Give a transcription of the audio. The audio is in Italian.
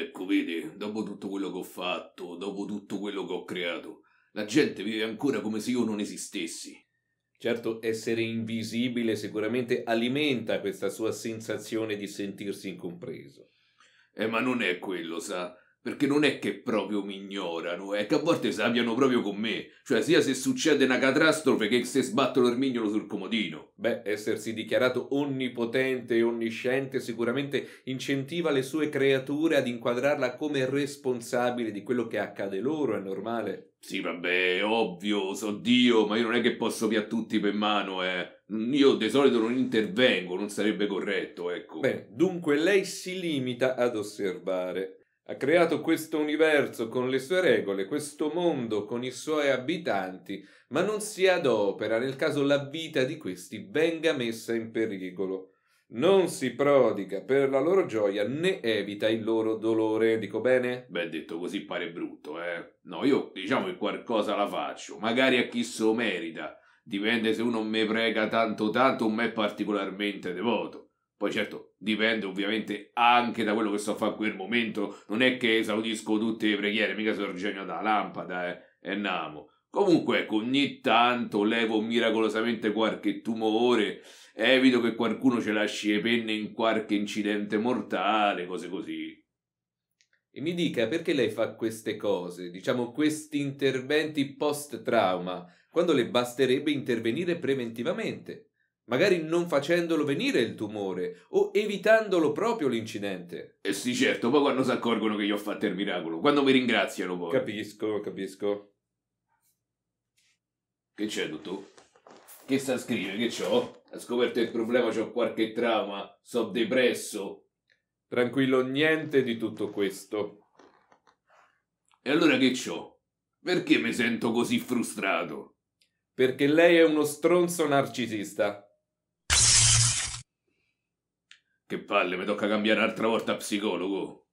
Ecco, vedi, dopo tutto quello che ho fatto, dopo tutto quello che ho creato, la gente vive ancora come se io non esistessi. Certo, essere invisibile sicuramente alimenta questa sua sensazione di sentirsi incompreso. Eh, ma non è quello, sa? Perché non è che proprio mi ignorano, è che a volte sappiano proprio con me. Cioè, sia se succede una catastrofe che se sbattono il mignolo sul comodino. Beh, essersi dichiarato onnipotente e onnisciente sicuramente incentiva le sue creature ad inquadrarla come responsabile di quello che accade loro, è normale. Sì, vabbè, ovvio, so Dio, ma io non è che posso via tutti per mano, eh. Io di solito non intervengo, non sarebbe corretto, ecco. Beh, dunque lei si limita ad osservare. Ha creato questo universo con le sue regole, questo mondo con i suoi abitanti, ma non si adopera nel caso la vita di questi venga messa in pericolo. Non si prodiga per la loro gioia né evita il loro dolore, dico bene? Beh, detto così pare brutto, eh. No, io diciamo che qualcosa la faccio, magari a chi se lo merita. Dipende se uno mi prega tanto tanto o me particolarmente devoto. Poi certo, dipende ovviamente anche da quello che sto a fare in quel momento. Non è che esaudisco tutte le preghiere, mica sono genio da lampada, eh. E namo. Comunque, ecco, ogni tanto levo miracolosamente qualche tumore, evito che qualcuno ce lasci le penne in qualche incidente mortale, cose così. E mi dica perché lei fa queste cose, diciamo questi interventi post-trauma, quando le basterebbe intervenire preventivamente magari non facendolo venire il tumore o evitandolo proprio l'incidente. Eh sì, certo, poi quando si accorgono che gli ho fatto il miracolo, quando mi ringraziano poi. Capisco, capisco. Che c'è, dottore? Che sta a scrivere? Che c'ho? Ha scoperto il problema, c'ho qualche trauma, so depresso. Tranquillo, niente di tutto questo. E allora che c'ho? Perché mi sento così frustrato? Perché lei è uno stronzo narcisista. Che palle, mi tocca cambiare un'altra volta psicologo.